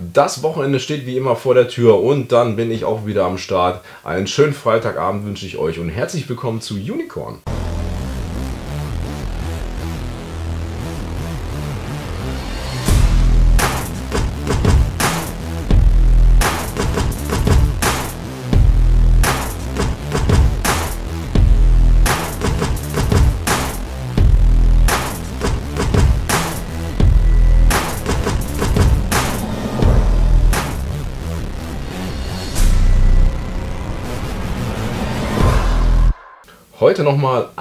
Das Wochenende steht wie immer vor der Tür und dann bin ich auch wieder am Start. Einen schönen Freitagabend wünsche ich euch und herzlich willkommen zu Unicorn.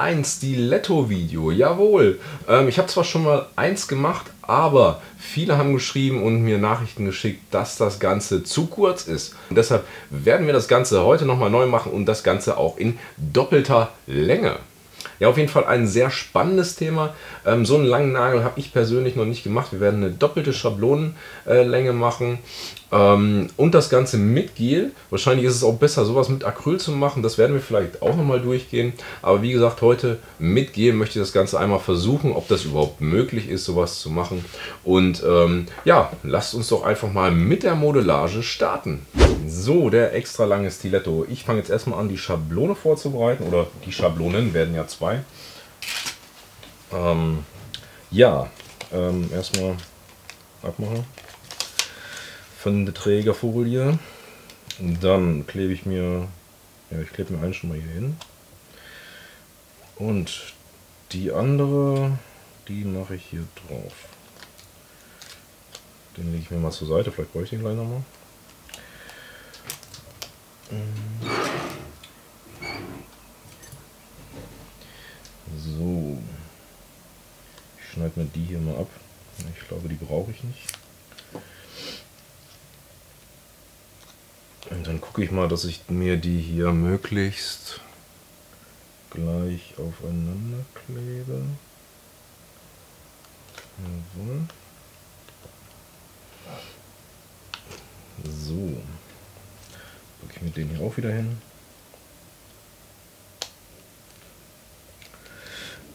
Ein Stiletto-Video. Jawohl, ähm, ich habe zwar schon mal eins gemacht, aber viele haben geschrieben und mir Nachrichten geschickt, dass das Ganze zu kurz ist. Und deshalb werden wir das Ganze heute nochmal neu machen und das Ganze auch in doppelter Länge. Ja, auf jeden Fall ein sehr spannendes Thema. Ähm, so einen langen Nagel habe ich persönlich noch nicht gemacht. Wir werden eine doppelte Schablonenlänge machen ähm, und das Ganze mit Gel. Wahrscheinlich ist es auch besser, sowas mit Acryl zu machen. Das werden wir vielleicht auch nochmal durchgehen. Aber wie gesagt, heute mit Gel möchte ich das Ganze einmal versuchen, ob das überhaupt möglich ist, sowas zu machen. Und ähm, ja, lasst uns doch einfach mal mit der Modellage starten. So, der extra lange Stiletto. Ich fange jetzt erstmal an, die Schablone vorzubereiten. Oder die Schablonen werden ja zwei. Ähm, ja, ähm, erstmal abmachen von der Trägerfolie. Und dann klebe ich mir, ja, ich klebe mir einen schon mal hier hin. Und die andere, die mache ich hier drauf. Den lege ich mir mal zur Seite, vielleicht brauche ich den gleich nochmal. So. Ich schneide mir die hier mal ab. Ich glaube, die brauche ich nicht. Und dann gucke ich mal, dass ich mir die hier möglichst gleich aufeinander klebe. Jawohl. So. Packe ich mir den hier auch wieder hin.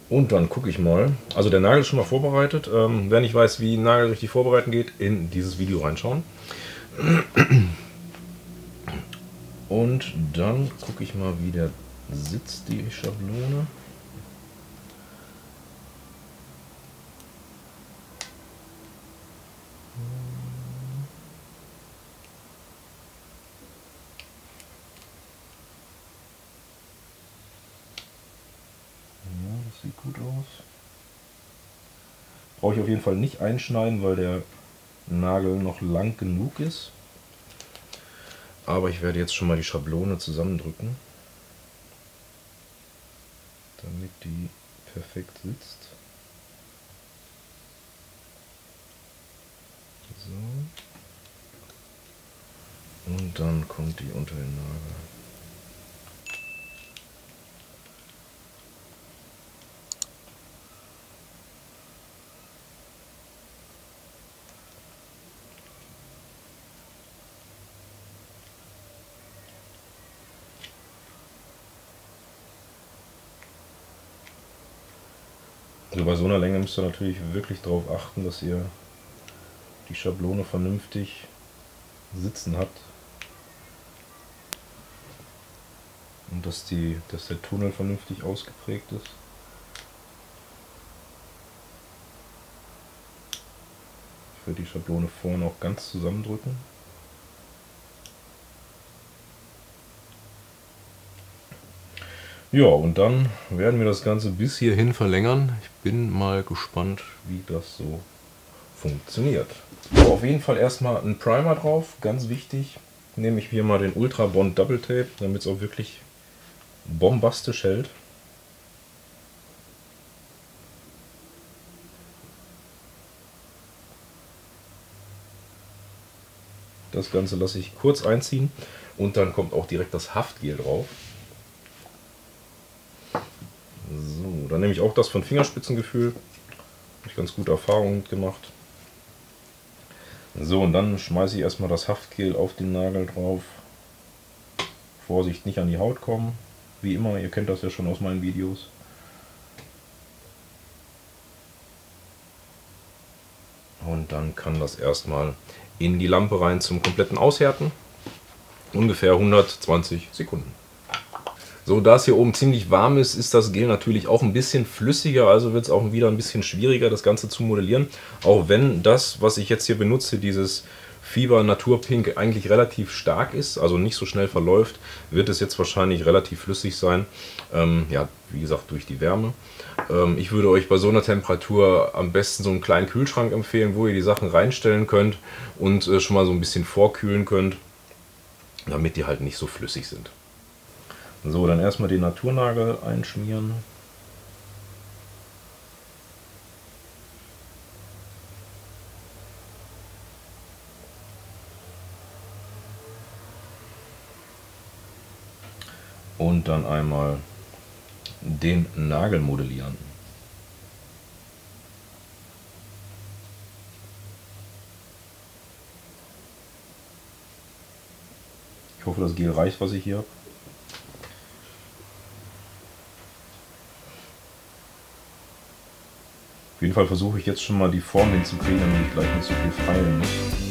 Und dann gucke ich mal. Also der Nagel ist schon mal vorbereitet. Ähm, wer nicht weiß, wie Nagel richtig vorbereiten geht, in dieses Video reinschauen. Und dann gucke ich mal, wie der sitzt, die Schablone. Sieht gut aus. Brauche ich auf jeden Fall nicht einschneiden, weil der Nagel noch lang genug ist. Aber ich werde jetzt schon mal die Schablone zusammendrücken, damit die perfekt sitzt. So. Und dann kommt die unter den Nagel. Also bei so einer Länge müsst ihr natürlich wirklich darauf achten, dass ihr die Schablone vernünftig sitzen habt. Und dass, die, dass der Tunnel vernünftig ausgeprägt ist. Ich werde die Schablone vorne auch ganz zusammendrücken. Ja, und dann werden wir das Ganze bis hierhin verlängern. Ich bin mal gespannt, wie das so funktioniert. So, auf jeden Fall erstmal ein Primer drauf, ganz wichtig. Nehme ich hier mal den Ultra Bond Double Tape, damit es auch wirklich bombastisch hält. Das Ganze lasse ich kurz einziehen und dann kommt auch direkt das Haftgel drauf. So, dann nehme ich auch das von Fingerspitzengefühl. Habe ich ganz gute Erfahrungen gemacht. So, und dann schmeiße ich erstmal das Haftgel auf den Nagel drauf. Vorsicht, nicht an die Haut kommen. Wie immer, ihr kennt das ja schon aus meinen Videos. Und dann kann das erstmal in die Lampe rein zum kompletten Aushärten. Ungefähr 120 Sekunden. So, da es hier oben ziemlich warm ist, ist das Gel natürlich auch ein bisschen flüssiger, also wird es auch wieder ein bisschen schwieriger, das Ganze zu modellieren. Auch wenn das, was ich jetzt hier benutze, dieses Fieber Naturpink eigentlich relativ stark ist, also nicht so schnell verläuft, wird es jetzt wahrscheinlich relativ flüssig sein. Ähm, ja, wie gesagt, durch die Wärme. Ähm, ich würde euch bei so einer Temperatur am besten so einen kleinen Kühlschrank empfehlen, wo ihr die Sachen reinstellen könnt und äh, schon mal so ein bisschen vorkühlen könnt, damit die halt nicht so flüssig sind. So, dann erstmal den Naturnagel einschmieren. Und dann einmal den Nagel modellieren. Ich hoffe, das Gel reicht, was ich hier habe. Jeden Fall versuche ich jetzt schon mal die Form hinzukriegen, damit ich gleich nicht so viel feilen muss.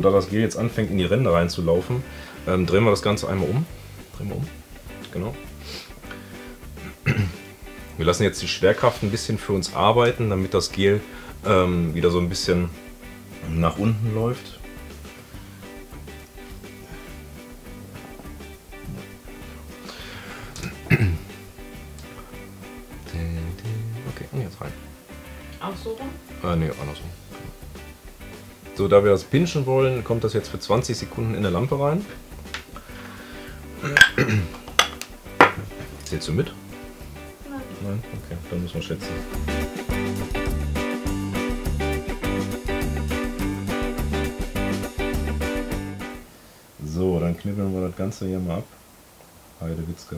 So, da das Gel jetzt anfängt in die Ränder reinzulaufen, ähm, drehen wir das Ganze einmal um. Drehen wir um. Genau. Wir lassen jetzt die Schwerkraft ein bisschen für uns arbeiten, damit das Gel ähm, wieder so ein bisschen nach unten läuft. Okay, und jetzt rein. Auch so rum? Äh, nee, andersrum. So, da wir das pinchen wollen, kommt das jetzt für 20 Sekunden in der Lampe rein. Zählst du mit? Nein. Nein? Okay, dann müssen wir schätzen. So, dann knibbeln wir das Ganze hier mal ab. Heidewitzka.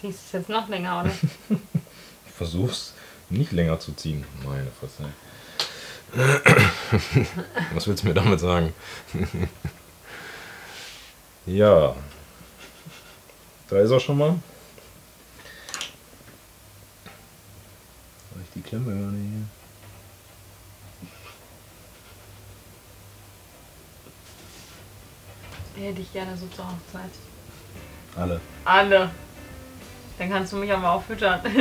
Ziehst du es jetzt noch länger, oder? Ich versuch's nicht länger zu ziehen. Meine Fresse. Was willst du mir damit sagen? ja. Da ist er schon mal. Soll ich die Klemme gar nicht hier? Hätte ich gerne so zur Hochzeit. Alle. Alle. Dann kannst du mich aber auch füttern. Das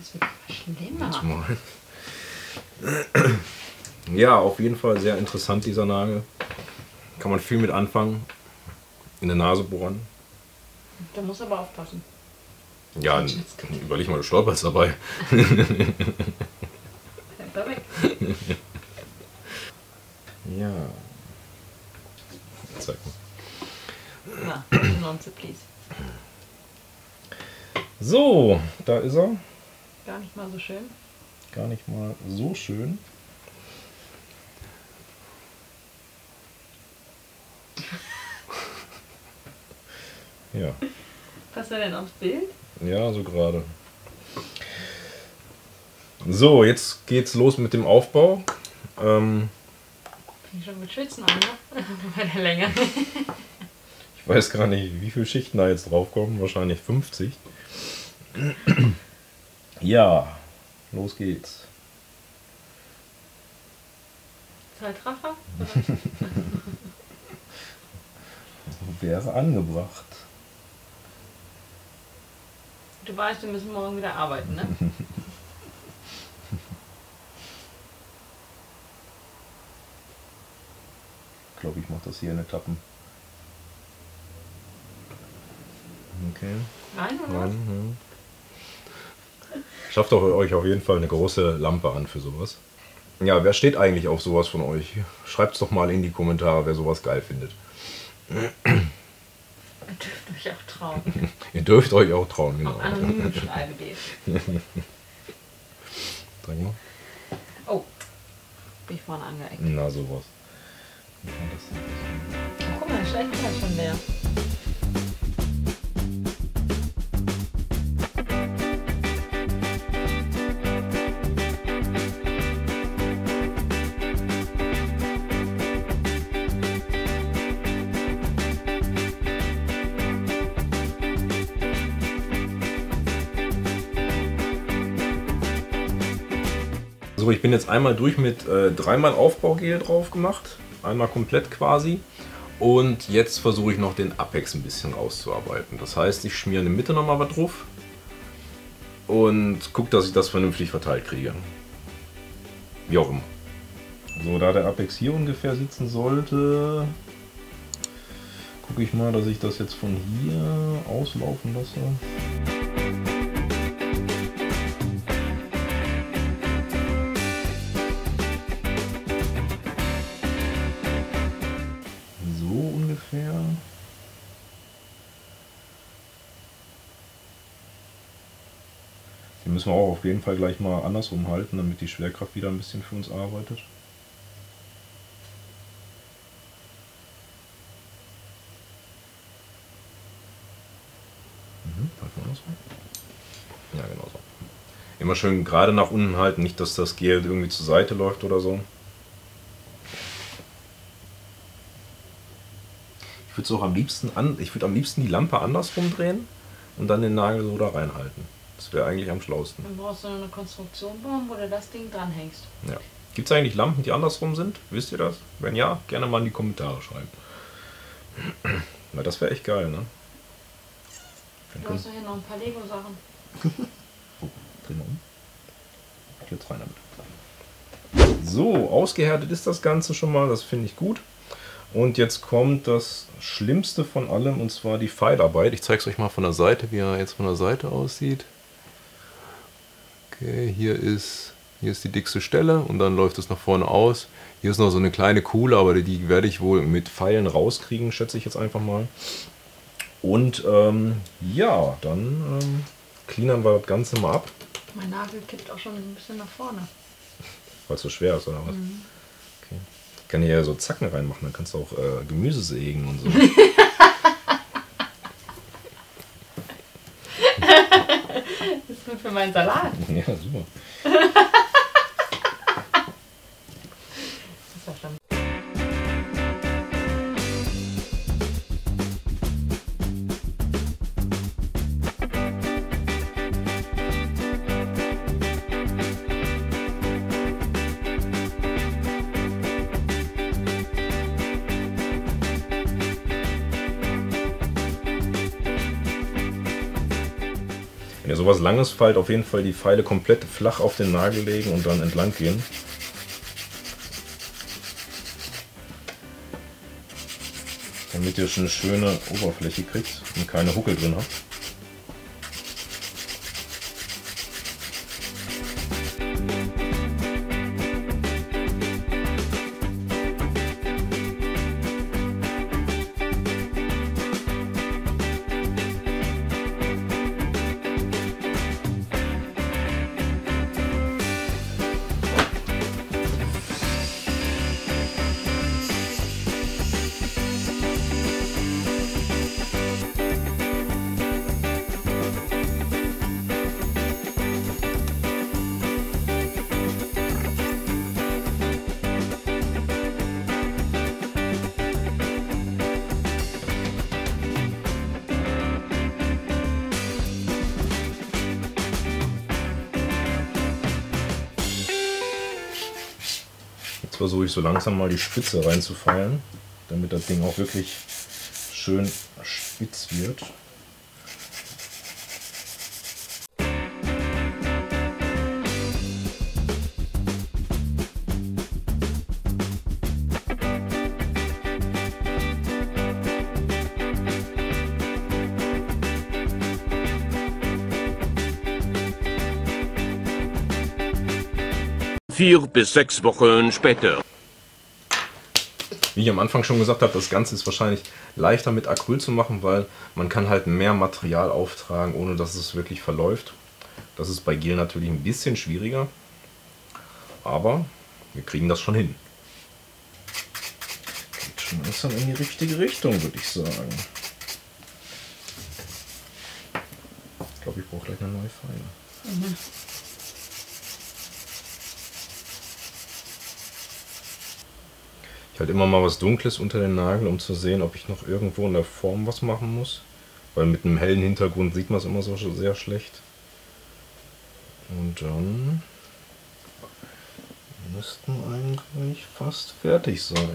ist wirklich schlimmer. Mal. Ja, auf jeden Fall sehr interessant dieser Nagel. Kann man viel mit anfangen. In der Nase bohren. Da muss aber aufpassen. Ja, überleg mal, du stolperst dabei. Ja, perfekt. Ja. Zeig mal. Na, nonce, please. So, da ist er. Gar nicht mal so schön. Gar nicht mal so schön. Ja, Passt er denn aufs Bild? Ja, so gerade. So, jetzt geht's los mit dem Aufbau. Ähm, Bin ich schon mit Schwitzen an, ne? Bei der Länge. ich weiß gar nicht, wie viele Schichten da jetzt draufkommen. Wahrscheinlich 50. Ja, los geht's. Zeitraffer? Wäre angebracht. Du weißt, wir müssen morgen wieder arbeiten, ne? Ich glaube, ich mache das hier in den Klappen. Okay. Nein, oder? Nein, hm. Schafft doch euch auf jeden Fall eine große Lampe an für sowas. Ja, wer steht eigentlich auf sowas von euch? Schreibt es doch mal in die Kommentare, wer sowas geil findet. Ihr dürft euch auch trauen. Ihr dürft euch auch trauen, genau. Auch anonym schreibe. Dräng mal. Oh, bin ich vorne angeeckt. Na, sowas. Oh, guck mal, der Schlecht ist schon leer. So, ich bin jetzt einmal durch mit äh, dreimal Aufbaugel drauf gemacht. Einmal komplett quasi. Und jetzt versuche ich noch den Apex ein bisschen rauszuarbeiten. Das heißt, ich schmiere in der Mitte nochmal was drauf. Und gucke, dass ich das vernünftig verteilt kriege. Wie auch immer. So, da der Apex hier ungefähr sitzen sollte, gucke ich mal, dass ich das jetzt von hier auslaufen lasse. Den müssen wir auch auf jeden Fall gleich mal andersrum halten, damit die Schwerkraft wieder ein bisschen für uns arbeitet. Mhm. Ja, genau so. Immer schön gerade nach unten halten, nicht dass das Gel irgendwie zur Seite läuft oder so. Ich würde es auch am liebsten an, ich würde am liebsten die Lampe andersrum drehen und dann den Nagel so da reinhalten. Das wäre eigentlich am schlausten. Dann brauchst du eine Konstruktion bauen, wo du das Ding dranhängst. Ja. Gibt es eigentlich Lampen, die andersrum sind? Wisst ihr das? Wenn ja, gerne mal in die Kommentare schreiben. Weil das wäre echt geil, ne? Dann Du hast doch hier noch ein paar Lego-Sachen. oh, dreh mal um. Jetzt rein damit. So, ausgehärtet ist das Ganze schon mal, das finde ich gut. Und jetzt kommt das Schlimmste von allem, und zwar die Pfeilarbeit. Ich zeige es euch mal von der Seite, wie er jetzt von der Seite aussieht. Okay, hier ist, hier ist die dickste Stelle und dann läuft es nach vorne aus. Hier ist noch so eine kleine Kuhle, aber die werde ich wohl mit Pfeilen rauskriegen, schätze ich jetzt einfach mal. Und ähm, ja, dann ähm, cleanern wir das Ganze mal ab, Mein Nagel kippt auch schon ein bisschen nach vorne. weil es so schwer ist, oder was? Okay. Ich kann hier ja so Zacken reinmachen, dann kannst du auch äh, Gemüse sägen und so. Das ist gut für meinen Salat. ja, super. Ihr sowas langes fallt, auf jeden Fall die Pfeile komplett flach auf den Nagel legen und dann entlang gehen. Damit ihr schon eine schöne Oberfläche kriegt und keine Huckel drin habt. Versuche ich so langsam mal die Spitze reinzufeilen, damit das Ding auch wirklich schön spitz wird. Vier bis sechs Wochen später. Wie ich am Anfang schon gesagt habe, das Ganze ist wahrscheinlich leichter mit Acryl zu machen, weil man kann halt mehr Material auftragen, ohne dass es wirklich verläuft. Das ist bei Gel natürlich ein bisschen schwieriger, aber wir kriegen das schon hin. Geht schon langsam in die richtige Richtung, würde ich sagen. Ich glaube, ich brauche gleich eine neue Feile. Ich halte immer mal was Dunkles unter den Nagel, um zu sehen, ob ich noch irgendwo in der Form was machen muss. Weil mit einem hellen Hintergrund sieht man es immer so sehr schlecht. Und dann müssten eigentlich fast fertig sein.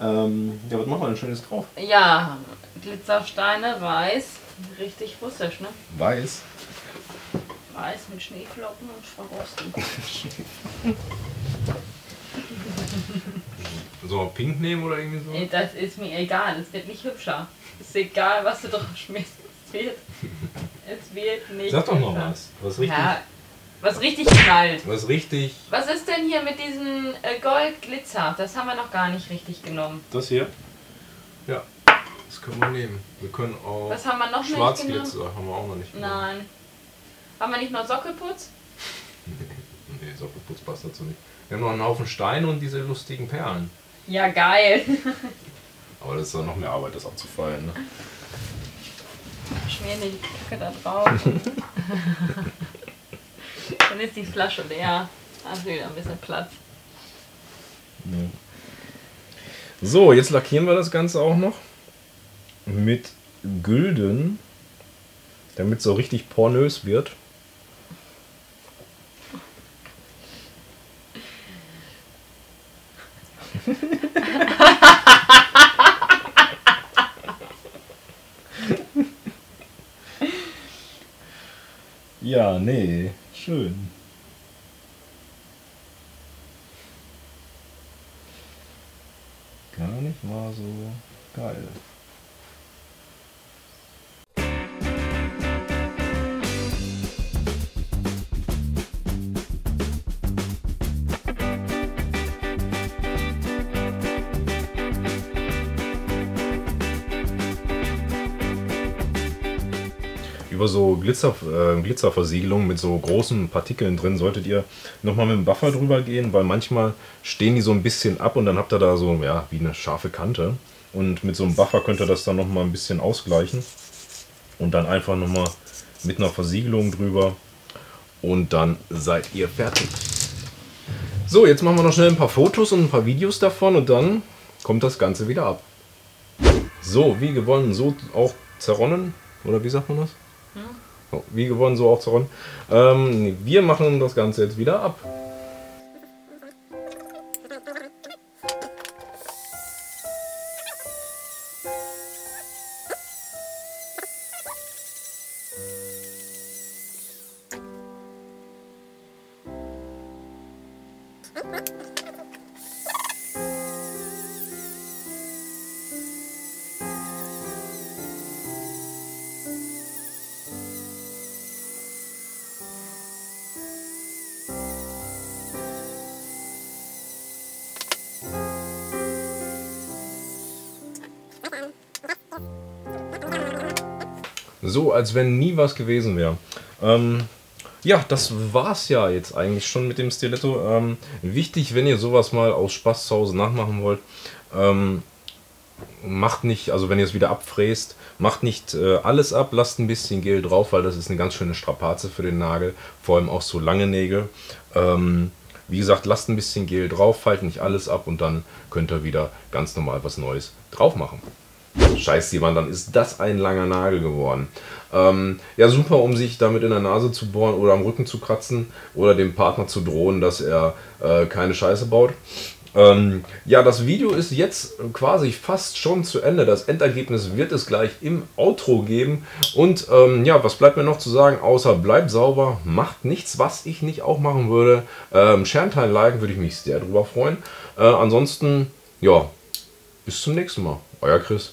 Ähm, ja, was machen wir denn Schönes drauf? Ja, Glitzersteine, weiß. Richtig russisch, ne? Weiß. Weiß mit Schneeflocken und. Sollen wir pink nehmen oder irgendwie so? Ey, Das ist mir egal, es wird nicht hübscher. Ist egal, was du drauf schmierst. Es wird, es wird nicht Sag doch noch hübscher. was. Was richtig. Ja, was richtig knallt. Was richtig. Was ist denn hier mit diesem äh, Goldglitzer? Das haben wir noch gar nicht richtig genommen. Das hier? Ja. Das können wir nehmen. Wir können auch. Was haben wir noch nicht Schwarzglitzer haben wir auch noch nicht genommen. Nein. Haben wir nicht noch Sockelputz? Nee, Sockelputz passt dazu nicht. Wir haben noch einen Haufen Steine und diese lustigen Perlen. Ja, geil. Aber das ist dann noch mehr Arbeit, das abzufallen. Ne? Schmieren die Kacke da drauf. Dann ist die Flasche leer. Hast du wieder ein bisschen Platz. So, jetzt lackieren wir das Ganze auch noch mit Gülden, damit es so richtig pornös wird. ja, nee, schön. Gar nicht mal so geil. Über so Glitzer, äh, Glitzerversiegelung mit so großen Partikeln drin solltet ihr nochmal mit dem Buffer drüber gehen, weil manchmal stehen die so ein bisschen ab und dann habt ihr da so, ja, wie eine scharfe Kante. Und mit so einem Buffer könnt ihr das dann nochmal ein bisschen ausgleichen. Und dann einfach nochmal mit einer Versiegelung drüber. Und dann seid ihr fertig. So, jetzt machen wir noch schnell ein paar Fotos und ein paar Videos davon und dann kommt das Ganze wieder ab. So, wie gewonnen, so auch zerronnen. Oder wie sagt man das? Wie gewonnen, so auch zerronnen. Ähm, wir machen das Ganze jetzt wieder ab. So, als wenn nie was gewesen wäre. Ähm, ja, das war's ja jetzt eigentlich schon mit dem Stiletto. Ähm, wichtig, wenn ihr sowas mal aus Spaß zu Hause nachmachen wollt, ähm, macht nicht, also wenn ihr es wieder abfräst, macht nicht äh, alles ab, lasst ein bisschen Gel drauf, weil das ist eine ganz schöne Strapaze für den Nagel, vor allem auch so lange Nägel. Ähm, wie gesagt, lasst ein bisschen Gel drauf, fallt nicht alles ab und dann könnt ihr wieder ganz normal was Neues drauf machen. Scheiß jemand, dann ist das ein langer Nagel geworden. Ähm, ja, super, um sich damit in der Nase zu bohren oder am Rücken zu kratzen oder dem Partner zu drohen, dass er äh, keine Scheiße baut. Ähm, ja, das Video ist jetzt quasi fast schon zu Ende. Das Endergebnis wird es gleich im Outro geben. Und ähm, ja, was bleibt mir noch zu sagen, außer bleibt sauber, macht nichts, was ich nicht auch machen würde. Ähm, Share, teilen, liken, würde ich mich sehr drüber freuen. Äh, ansonsten, ja, bis zum nächsten Mal. Euer Chris.